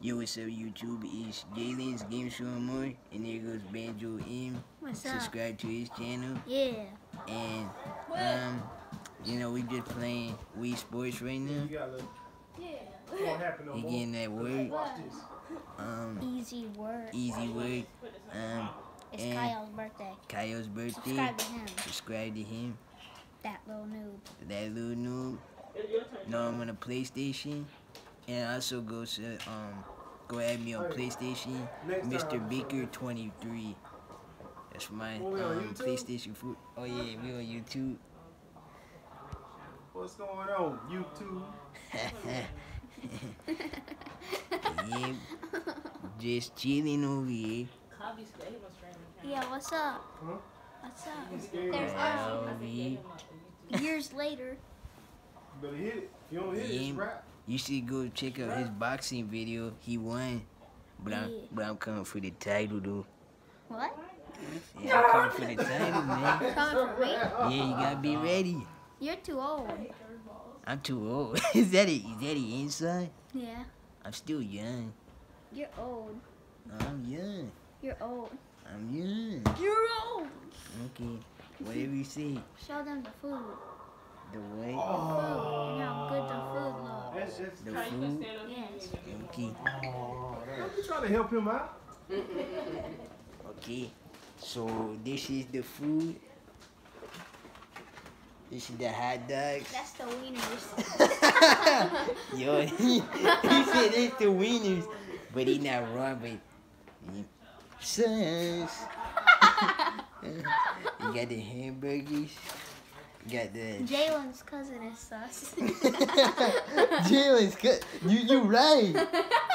Yo, what's up, YouTube? It's Jalen's Game Show and More, and there goes Banjo M. What's up? Subscribe to his channel, Yeah. and um, you know we just playing Wii Sports right now. Yeah. gotta look. It won't happen no He getting that work, um, Easy work. easy work. Um, It's Kyle's birthday. Kyle's birthday. Subscribe to him. Subscribe to him. That little noob. That little noob. No, I'm on a PlayStation, and also go to um, go add me on PlayStation, Mr. I'm Beaker 23. That's my Well, we on um, PlayStation food. Oh yeah, we on YouTube. What's going on, YouTube? yeah, just chilling over here. Yeah, what's up? Huh? What's up? There's Wow, Years later. You better hit it. If you don't hit it, it's rap. You should go check out his boxing video. He won, but I'm but I'm coming for the title though. What? Yeah, I'm coming for the title, man. Coming for me? Yeah, you gotta be uh-huh. ready. You're too old. I'm too old. is that it? Is that the inside? Yeah. I'm still young. You're old. I'm young. You're old. I'm young. You're old. Okay. Whatever you say. Show them the food. The way. The food. Yes. Okay. I'm just trying to help him out. Okay. So this is the food. This is the hot dogs. That's the wieners. Yo, he, he said it's the wieners, but he not wrong. But he, sons, you got the hamburgers. You got the Jalen's cousin is sus. Jalen's cut. You you right.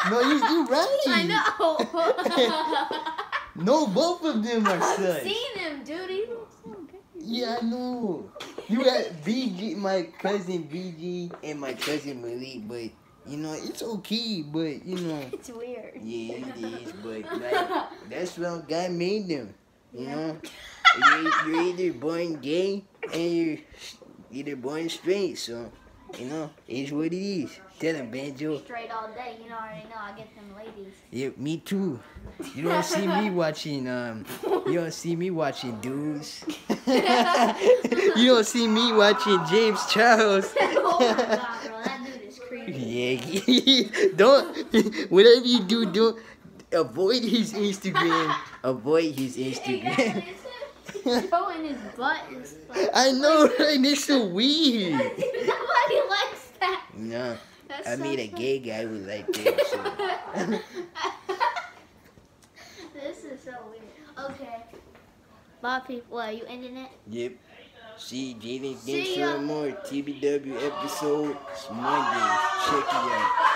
No, you you right. I know. No, both of them are I've sons. seen him, dude. He looks so good. Yeah, I know. You got BG, my cousin BG, and my cousin Malik, but you know it's okay. But you know, It's weird. yeah, it is. But like, that's what God made them. You Yeah. know, you're, you're either born gay and you're either born straight. So you know, it's what it is. Tell him, Banjo. Straight all day, you know, I already know. I get them ladies. Yeah, me too. You don't see me watching um you don't see me watching dudes. you don't see me watching James Charles. oh my god, bro, that dude is creepy. Yeah, don't whatever you do, don't avoid his Instagram. Avoid his Instagram. Showing his butt is like, I know, right? It's so weird. nobody likes that. No, That's I so made a gay guy who like that. So. this is so weird. Okay. Bye, people. What, are you ending it? Yep. See Jaden Game ya. More TBW episode Monday. Check it out.